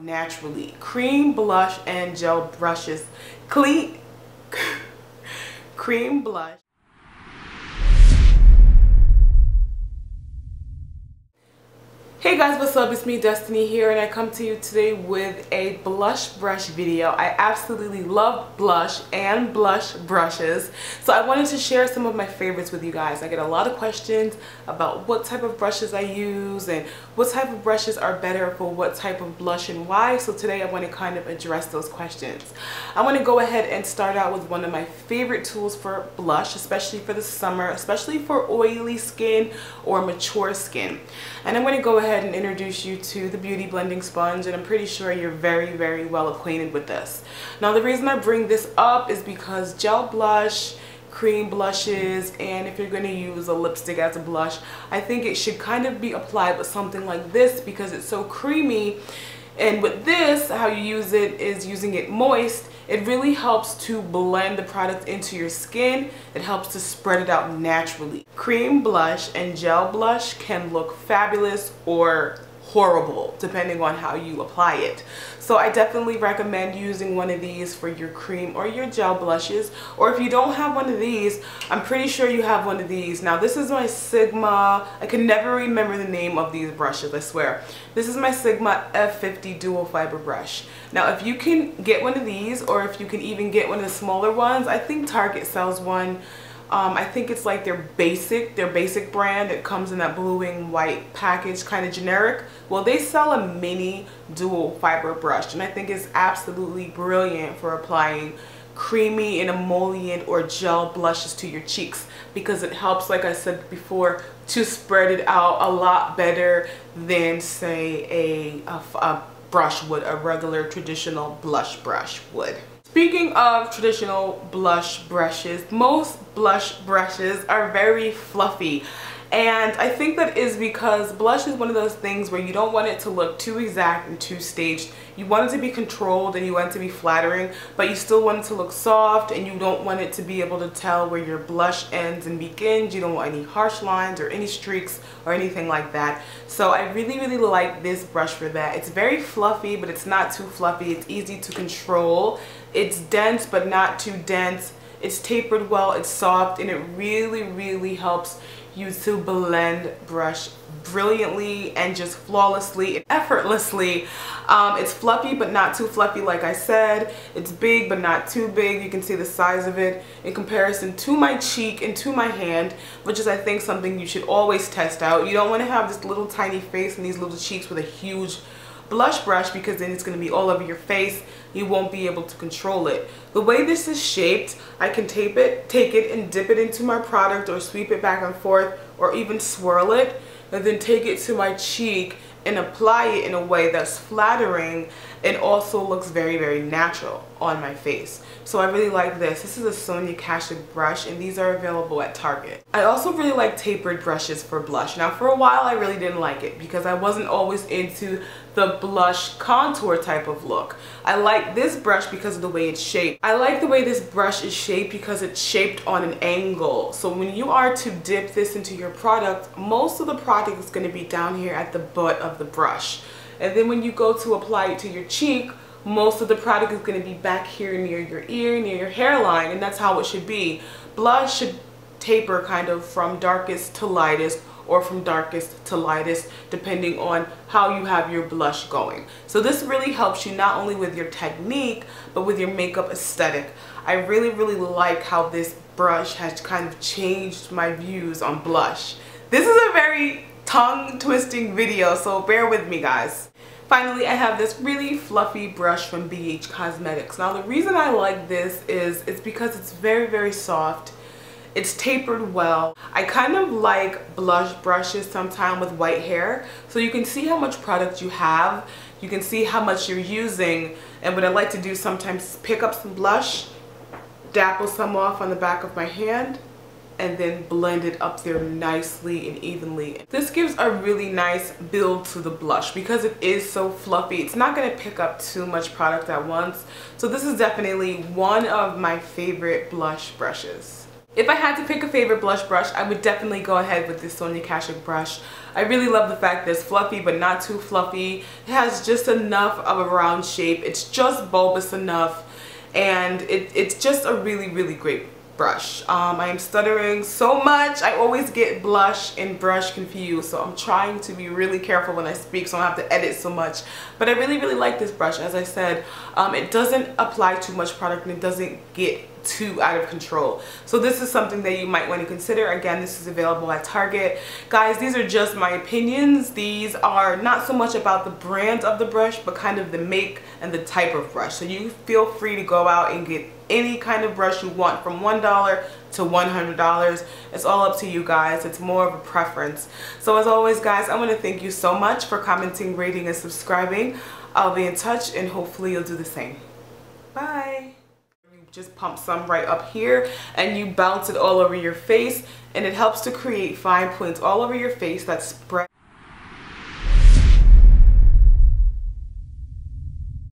naturally. Cream blush and gel brushes. Clean cream blush Hey guys, what's up? It's me, Destiny here, and I come to you today with a blush brush video. I absolutely love blush and blush brushes, so I wanted to share some of my favorites with you guys. I get a lot of questions about what type of brushes I use and what type of brushes are better for what type of blush and why, so today I want to kind of address those questions. I want to go ahead and start out with one of my favorite tools for blush, especially for the summer, especially for oily skin or mature skin. And I'm going to go ahead ahead and introduce you to the Beauty Blending Sponge and I'm pretty sure you're very, very well acquainted with this. Now the reason I bring this up is because gel blush, cream blushes, and if you're going to use a lipstick as a blush, I think it should kind of be applied with something like this because it's so creamy. And with this, how you use it is using it moist it really helps to blend the product into your skin. It helps to spread it out naturally. Cream blush and gel blush can look fabulous or horrible depending on how you apply it. So I definitely recommend using one of these for your cream or your gel blushes. Or if you don't have one of these, I'm pretty sure you have one of these. Now this is my Sigma, I can never remember the name of these brushes, I swear. This is my Sigma F50 dual fiber brush. Now if you can get one of these or if you can even get one of the smaller ones, I think Target sells one um, I think it's like their basic, their basic brand. It comes in that blue and white package, kind of generic. Well, they sell a mini dual fiber brush and I think it's absolutely brilliant for applying creamy and emollient or gel blushes to your cheeks because it helps, like I said before, to spread it out a lot better than say a, a, a brush would, a regular traditional blush brush would. Speaking of traditional blush brushes, most blush brushes are very fluffy. And I think that is because blush is one of those things where you don't want it to look too exact and too staged. You want it to be controlled and you want it to be flattering, but you still want it to look soft and you don't want it to be able to tell where your blush ends and begins. You don't want any harsh lines or any streaks or anything like that. So I really, really like this brush for that. It's very fluffy, but it's not too fluffy. It's easy to control. It's dense, but not too dense. It's tapered well, it's soft, and it really, really helps you to blend brush brilliantly and just flawlessly and effortlessly. Um, it's fluffy but not too fluffy like I said. It's big but not too big. You can see the size of it in comparison to my cheek and to my hand which is I think something you should always test out. You don't want to have this little tiny face and these little cheeks with a huge blush brush because then it's going to be all over your face. You won't be able to control it. The way this is shaped, I can tape it, take it and dip it into my product or sweep it back and forth or even swirl it and then take it to my cheek and apply it in a way that's flattering and also looks very very natural on my face. So I really like this. This is a Sonia Kashuk brush and these are available at Target. I also really like tapered brushes for blush. Now for a while I really didn't like it because I wasn't always into the blush contour type of look. I like this brush because of the way it's shaped. I like the way this brush is shaped because it's shaped on an angle. So when you are to dip this into your product most of the product is going to be down here at the butt of the brush. And then when you go to apply it to your cheek, most of the product is going to be back here near your ear, near your hairline, and that's how it should be. Blush should taper kind of from darkest to lightest or from darkest to lightest depending on how you have your blush going. So this really helps you not only with your technique but with your makeup aesthetic. I really really like how this brush has kind of changed my views on blush. This is a very tongue twisting video so bear with me guys. Finally, I have this really fluffy brush from BH Cosmetics. Now, the reason I like this is it's because it's very, very soft. It's tapered well. I kind of like blush brushes sometimes with white hair. So you can see how much product you have. You can see how much you're using. And what I like to do sometimes pick up some blush, dapple some off on the back of my hand, and then blend it up there nicely and evenly. This gives a really nice build to the blush because it is so fluffy. It's not going to pick up too much product at once. So this is definitely one of my favorite blush brushes. If I had to pick a favorite blush brush, I would definitely go ahead with this Sonia Kashuk brush. I really love the fact that it's fluffy but not too fluffy. It has just enough of a round shape. It's just bulbous enough and it, it's just a really, really great brush. Um, I am stuttering so much. I always get blush and brush confused. So I'm trying to be really careful when I speak so I don't have to edit so much. But I really, really like this brush. As I said, um, it doesn't apply too much product and it doesn't get too out of control. So this is something that you might want to consider. Again, this is available at Target. Guys, these are just my opinions. These are not so much about the brand of the brush, but kind of the make and the type of brush. So you feel free to go out and get any kind of brush you want from $1 to $100. It's all up to you guys. It's more of a preference. So as always guys, I want to thank you so much for commenting, rating, and subscribing. I'll be in touch and hopefully you'll do the same. Bye just pump some right up here and you bounce it all over your face. And it helps to create fine points all over your face that spread